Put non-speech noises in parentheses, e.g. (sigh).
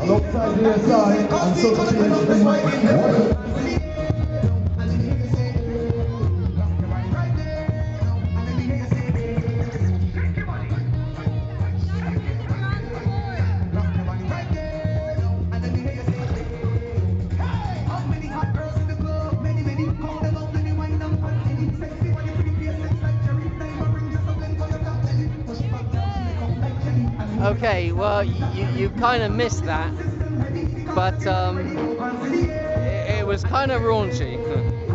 Alongside DSI and Social Change Okay, well, you, you kind of missed that, but um, it, it was kind of raunchy. (laughs)